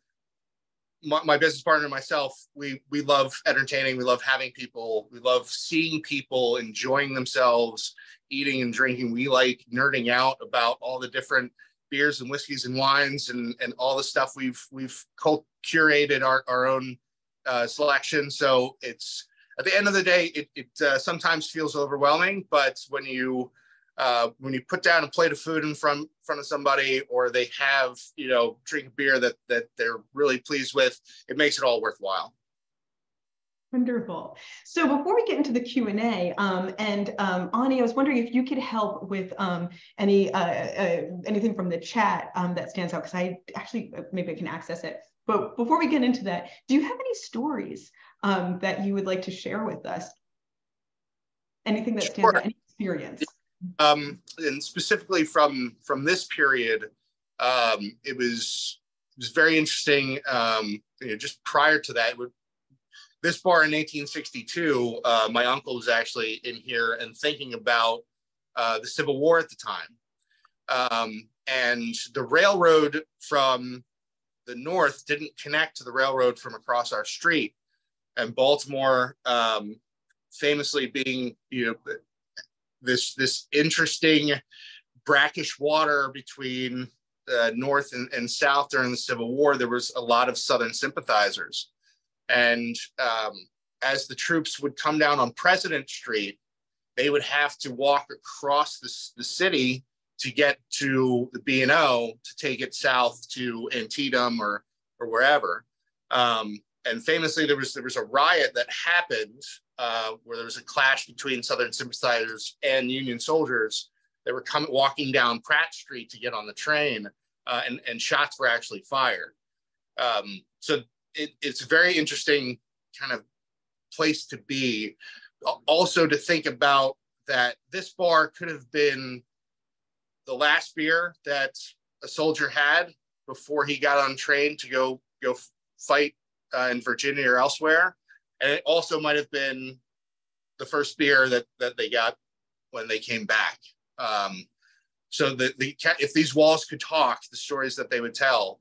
my, my, business partner and myself, we we love entertaining. We love having people. We love seeing people enjoying themselves eating and drinking. We like nerding out about all the different beers and whiskeys and wines and, and all the stuff we've we've curated our, our own uh, selection. So it's at the end of the day, it, it uh, sometimes feels overwhelming, but when you uh, when you put down a plate of food in front front of somebody or they have you know drink a beer that that they're really pleased with, it makes it all worthwhile. Wonderful. So before we get into the Q&A, um, and um, Ani, I was wondering if you could help with um, any uh, uh, anything from the chat um, that stands out, because I actually, uh, maybe I can access it. But before we get into that, do you have any stories um, that you would like to share with us? Anything that stands sure. out, any experience? Um, and specifically from from this period, it was it was very interesting. you know, just prior to that, this bar in 1862, uh, my uncle was actually in here and thinking about uh, the Civil War at the time. Um, and the railroad from the north didn't connect to the railroad from across our street. And Baltimore, um, famously being, you know, this this interesting brackish water between uh, north and, and south during the Civil War, there was a lot of Southern sympathizers. And um, as the troops would come down on President Street, they would have to walk across the, the city to get to the B&O to take it south to Antietam or, or wherever. Um, and famously, there was there was a riot that happened uh, where there was a clash between Southern sympathizers and Union soldiers. that were coming walking down Pratt Street to get on the train, uh, and and shots were actually fired. Um, so it, it's a very interesting kind of place to be. Also, to think about that this bar could have been the last beer that a soldier had before he got on train to go go fight uh, in Virginia or elsewhere, and it also might have been the first beer that that they got when they came back. Um, so the, the if these walls could talk, the stories that they would tell.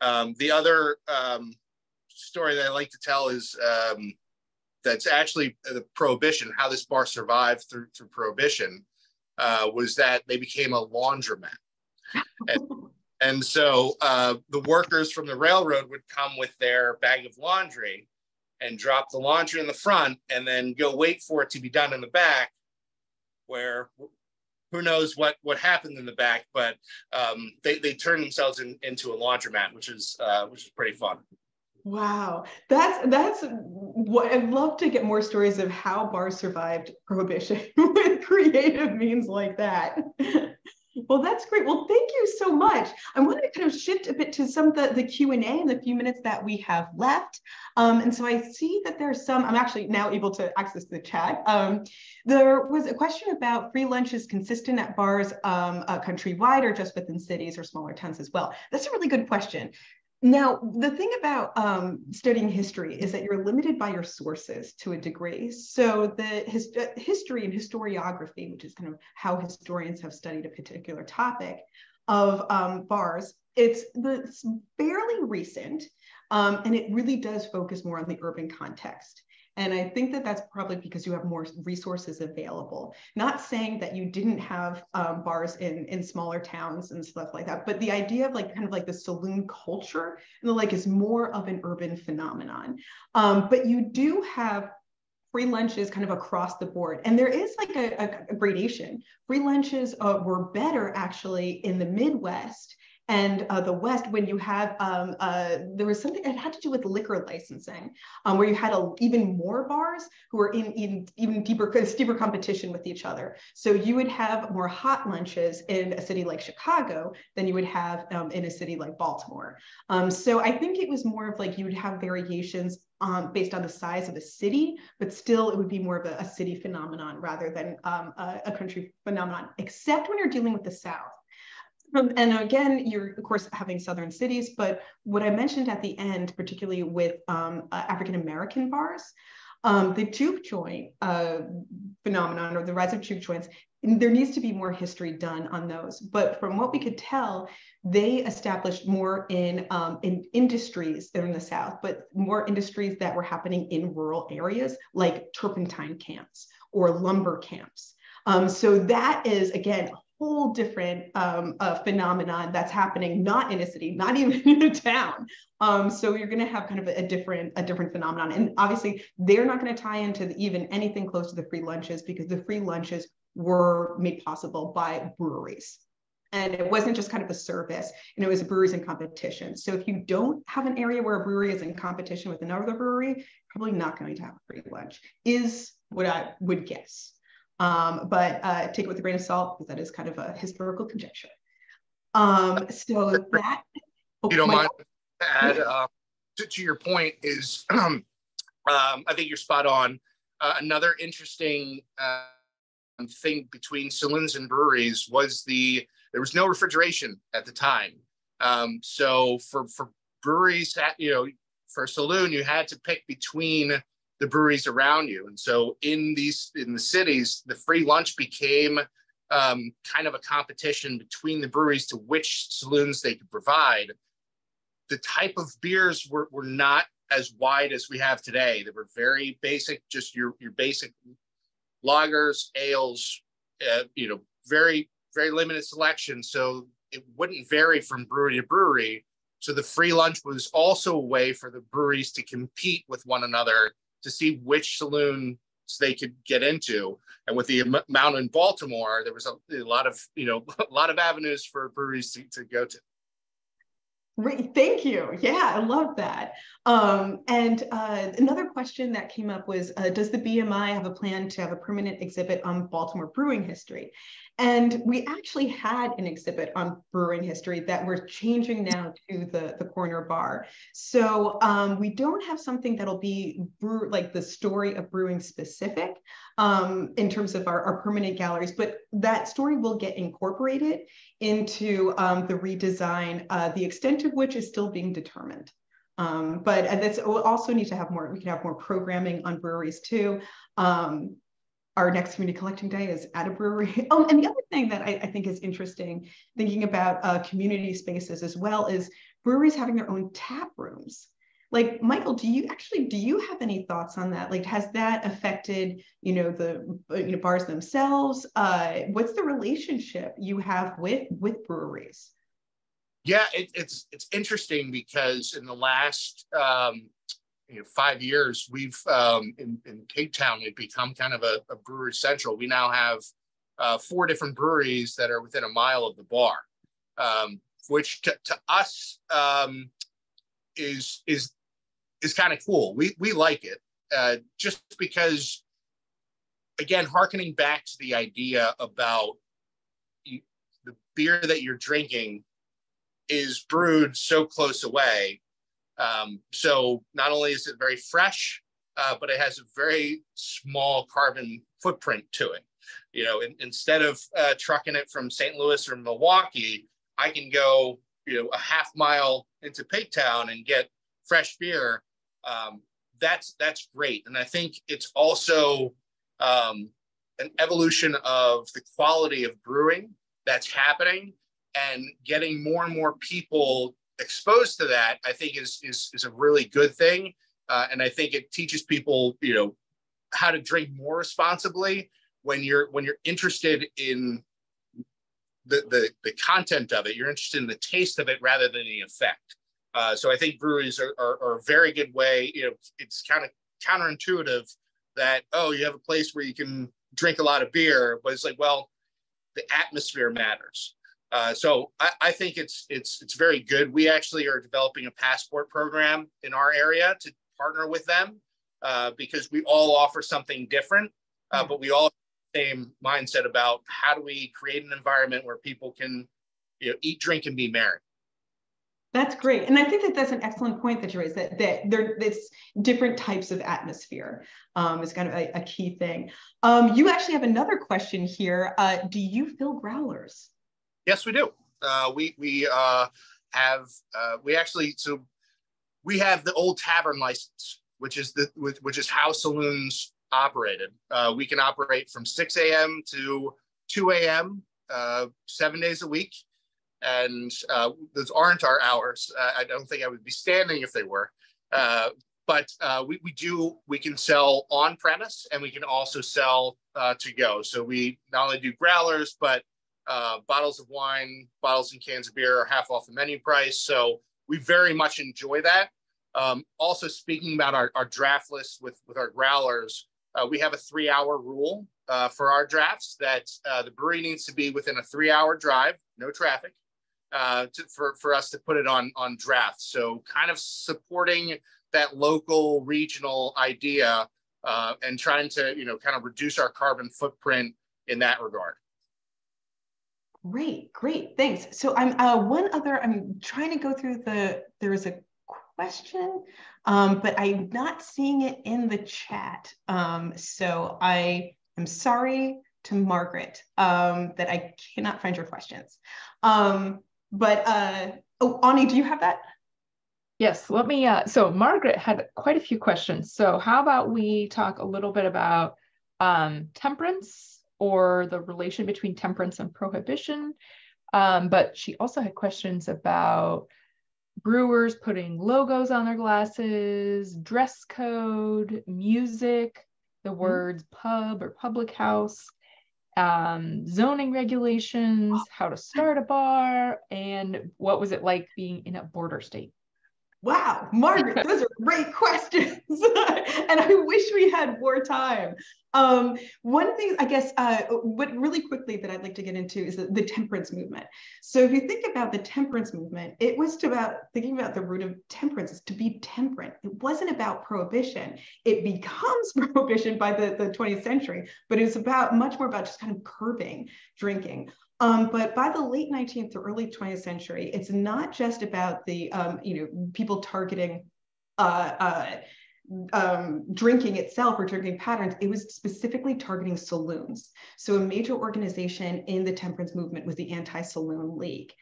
Um, the other um, story that I like to tell is um, that's actually the prohibition, how this bar survived through through prohibition, uh, was that they became a laundromat. And, and so uh, the workers from the railroad would come with their bag of laundry and drop the laundry in the front and then go wait for it to be done in the back, where who knows what what happened in the back, but um, they they turned themselves in, into a laundromat, which is uh, which is pretty fun. Wow, that's that's what I'd love to get more stories of how bars survived prohibition with creative means like that. Well, that's great. Well, thank you so much. I wanted to kind of shift a bit to some of the, the Q&A in the few minutes that we have left. Um, and so I see that there's some, I'm actually now able to access the chat. Um, there was a question about free lunches consistent at bars um, uh, countrywide or just within cities or smaller towns as well. That's a really good question. Now, the thing about um, studying history is that you're limited by your sources to a degree. So the his, uh, history and historiography, which is kind of how historians have studied a particular topic of um, bars, it's, it's fairly recent, um, and it really does focus more on the urban context. And I think that that's probably because you have more resources available. Not saying that you didn't have um, bars in, in smaller towns and stuff like that, but the idea of like kind of like the saloon culture and the like is more of an urban phenomenon. Um, but you do have free lunches kind of across the board. And there is like a, a gradation. Free lunches uh, were better actually in the Midwest and uh, the West when you have um, uh, there was something it had to do with liquor licensing, um, where you had a, even more bars who were in, in even deeper deeper competition with each other. So you would have more hot lunches in a city like Chicago than you would have um, in a city like Baltimore. Um, so I think it was more of like you would have variations um, based on the size of a city, but still it would be more of a, a city phenomenon rather than um, a, a, country phenomenon, except when you're dealing with the South. Um, and again, you're of course having southern cities, but what I mentioned at the end, particularly with um, uh, African American bars, um, the juke joint uh, phenomenon or the rise of juke joints, there needs to be more history done on those. But from what we could tell, they established more in, um, in industries than in the South, but more industries that were happening in rural areas like turpentine camps or lumber camps. Um, so that is, again, whole different um, uh, phenomenon that's happening not in a city, not even in a town. Um, so you're going to have kind of a, a, different a different phenomenon, and obviously they're not going to tie into the, even anything close to the free lunches because the free lunches were made possible by breweries. And it wasn't just kind of a service, and it was breweries in competition. So if you don't have an area where a brewery is in competition with another brewery, probably not going to have a free lunch, is what I would guess. Um, but uh, take it with a grain of salt because that is kind of a historical conjecture. Um, so that. Oh, you don't mind to add uh, to, to, your point is, um, I think you're spot on. Uh, another interesting uh, thing between saloons and breweries was the there was no refrigeration at the time. Um, so for for breweries, you know, for a saloon, you had to pick between the breweries around you. And so in these in the cities, the free lunch became um, kind of a competition between the breweries to which saloons they could provide. The type of beers were, were not as wide as we have today. They were very basic, just your your basic lagers, ales, uh, you know, very very limited selection. So it wouldn't vary from brewery to brewery. So the free lunch was also a way for the breweries to compete with one another to see which saloons they could get into. And with the amount in Baltimore, there was a, a lot of, you know, a lot of avenues for breweries to, to go to. Thank you. Yeah, I love that. Um, and uh, another question that came up was, uh, does the BMI have a plan to have a permanent exhibit on Baltimore brewing history? And we actually had an exhibit on brewing history that we're changing now to the, the corner bar. So um, we don't have something that'll be brew, like the story of brewing specific um, in terms of our, our permanent galleries, but that story will get incorporated into um, the redesign, uh, the extent of which is still being determined. Um, but that's we'll also need to have more, we can have more programming on breweries too. Um, our next community collecting day is at a brewery. Oh, and the other thing that I, I think is interesting, thinking about uh, community spaces as well, is breweries having their own tap rooms. Like Michael, do you actually do you have any thoughts on that? Like, has that affected you know the you know bars themselves? Uh, what's the relationship you have with with breweries? Yeah, it, it's it's interesting because in the last um, you know, five years, we've um, in, in Pigtown, it become kind of a, a brewery central. We now have uh, four different breweries that are within a mile of the bar, um, which to, to us um, is is is kind of cool. We we like it uh, just because, again, harkening back to the idea about the beer that you're drinking is brewed so close away um, so not only is it very fresh, uh, but it has a very small carbon footprint to it. You know, in, instead of uh, trucking it from St. Louis or Milwaukee, I can go, you know, a half mile into Pig Town and get fresh beer. Um, that's that's great, and I think it's also um, an evolution of the quality of brewing that's happening and getting more and more people exposed to that, I think is is is a really good thing, uh, and I think it teaches people, you know, how to drink more responsibly when you're when you're interested in the the, the content of it. You're interested in the taste of it rather than the effect. Uh, so I think breweries are, are, are a very good way. You know, it's kind of counterintuitive that oh, you have a place where you can drink a lot of beer, but it's like well, the atmosphere matters. Uh, so I, I, think it's it's it's very good. We actually are developing a passport program in our area to partner with them uh, because we all offer something different, uh, but we all have the same mindset about how do we create an environment where people can you know eat, drink, and be merry. That's great, and I think that that's an excellent point that you raised. That that there, it's different types of atmosphere um, is kind of a, a key thing. Um, you actually have another question here. Uh, do you fill growlers? Yes, we do. Uh, we we uh, have uh, we actually so we have the old tavern license, which is the which is how saloons operated. Uh, we can operate from 6 a.m. to 2 a.m. Uh, seven days a week, and uh, those aren't our hours. I don't think I would be standing if they were. but we, we do we can sell on premise and we can also sell to go. So we not only do growlers, but uh, bottles of wine, bottles and cans of beer are half off the menu price. So we very much enjoy that. Um, also, speaking about our, our draft list with, with our growlers, uh, we have a three hour rule uh, for our drafts that uh, the brewery needs to be within a three hour drive, no traffic, uh, to, for, for us to put it on, on draft. So, kind of supporting that local regional idea and trying to, you know, kind of reduce our carbon footprint in that regard. Great, great, thanks. So I'm uh, one other, I'm trying to go through the, there is a question, um, but I'm not seeing it in the chat. Um, so I am sorry to Margaret um, that I cannot find your questions. Um, but, uh, oh, Ani, do you have that? Yes, let me, uh, so Margaret had quite a few questions. So how about we talk a little bit about um, temperance or the relation between temperance and prohibition. Um, but she also had questions about brewers putting logos on their glasses, dress code, music, the mm-hmm. words pub or public house, um, zoning regulations, how to start a bar, and what was it like being in a border state? Wow, Margaret, those are great questions. and I wish we had more time. Um, one thing, I guess, uh, what really quickly that I'd like to get into is the, the, temperance movement. So if you think about the temperance movement, it was about thinking about the root of temperance is to be temperate. It wasn't about prohibition. It becomes prohibition by the, the 20th century, but it's about much more about just kind of curbing drinking. Um, but by the late 19th to early 20th century, it's not just about the um, you know people targeting uh, uh, um, drinking itself or drinking patterns, it was specifically targeting saloons. So a major organization in the temperance movement was the Anti-Saloon League.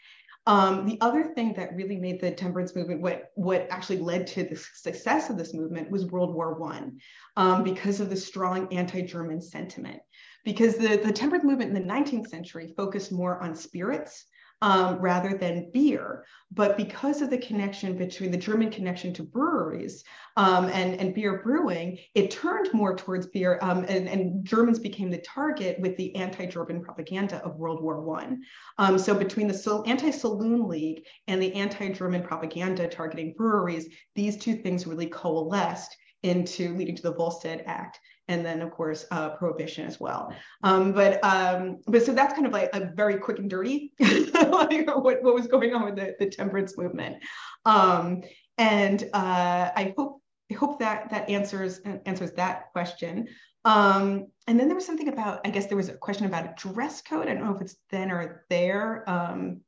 Um, the other thing that really made the temperance movement, what, what actually led to the success of this movement was World War One, um, because of the strong anti-German sentiment. Because the, the temperance movement in the 19th century focused more on spirits um, rather than beer. But because of the connection between the German connection to breweries um, and, and beer brewing, it turned more towards beer, um, and, and, Germans became the target with the anti-German propaganda of World War One. Um, so between the anti-saloon league and the anti-German propaganda targeting breweries, these two things really coalesced into leading to the Volstead Act and then of course uh, prohibition as well. Um, but um, but so that's kind of like a very quick and dirty like what, what was going on with the, the temperance movement. Um, and uh, I hope I hope that that answers answers that question. Um, and then there was something about I guess there was a question about a dress code. I don't know if it's then or there, um,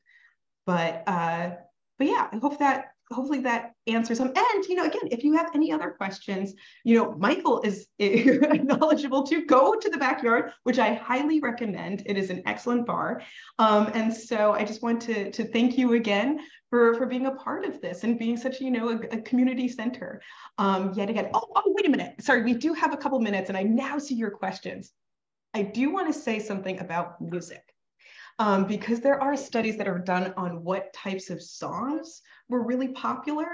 but uh, but yeah, I hope that hopefully that answers them. And, you know, again, if you have any other questions, you know, Michael is knowledgeable to go to the backyard, which I highly recommend. It is an excellent bar. Um, and so I just want to, to thank you again for, for being a part of this and being such, you know, a, a community center um, yet again. Oh, oh, wait a minute. Sorry, we do have a couple minutes and I now see your questions. I do want to say something about music. Um, because there are studies that are done on what types of songs were really popular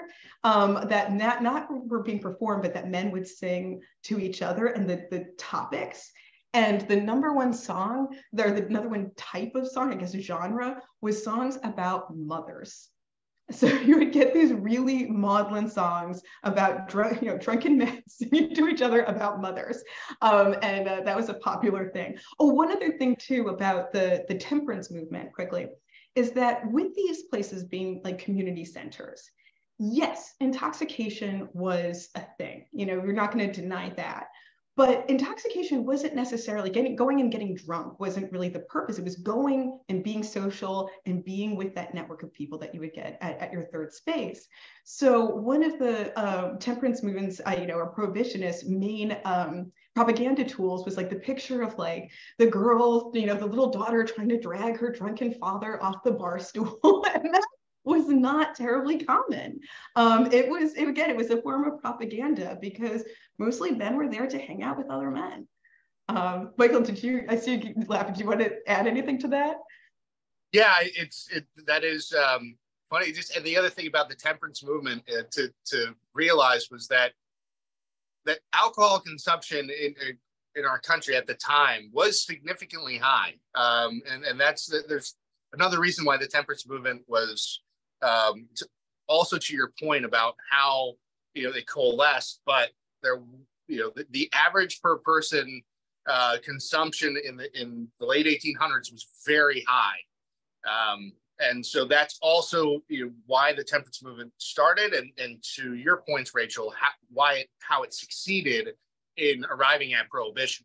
um, that not, not were being performed, but that men would sing to each other and the, the topics. And the number one song, there the number one type of song, I guess genre, was songs about mothers. So you would get these really maudlin songs about drunk, you know, drunken men singing to each other about mothers, um, and uh, that was a popular thing. Oh, one other thing too about the the temperance movement, quickly, is that with these places being like community centers, yes, intoxication was a thing. You know, we're not going to deny that. But intoxication wasn't necessarily getting going and getting drunk wasn't really the purpose. It was going and being social and being with that network of people that you would get at, at your third space. So one of the uh, temperance movements, uh, you know, or prohibitionists' main um, propaganda tools was like the picture of like the girl, you know, the little daughter trying to drag her drunken father off the bar stool. and that was not terribly common. Um, it was, it, again, it was a form of propaganda because mostly men were there to hang out with other men. Um, Michael, did you, I see you laughing. Do you want to add anything to that? Yeah, it's, it, that is um, funny. Just, and the other thing about the temperance movement uh, to, to realize was that that alcohol consumption in in our country at the time was significantly high, um, and and that's there's another reason why the temperance movement was um, to, also to your point about how you know they coalesced, but they're you know the, the average per person uh, consumption in the in the late 1800s was very high. Um, and so that's also you know, why the temperance movement started and, and to your points rachel how, why it, how it succeeded in arriving at prohibition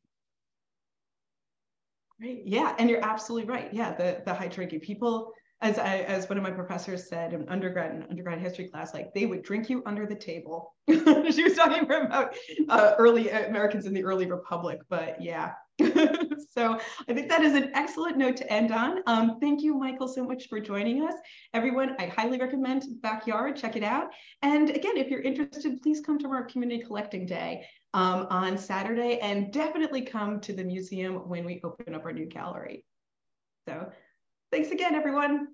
Right. Yeah, and you're absolutely right. Yeah, the the high drinking people, as I, as one of my professors said in undergrad and undergrad history class, like they would drink you under the table. she was talking about uh, early Americans in the early republic, but yeah, so I think that is an excellent note to end on. Um, thank you, Michael, so much for joining us. Everyone, I highly recommend Backyard, check it out. And again, if you're interested, please come to our community collecting day um, on Saturday and definitely come to the museum when we open up our new gallery. So thanks again, everyone.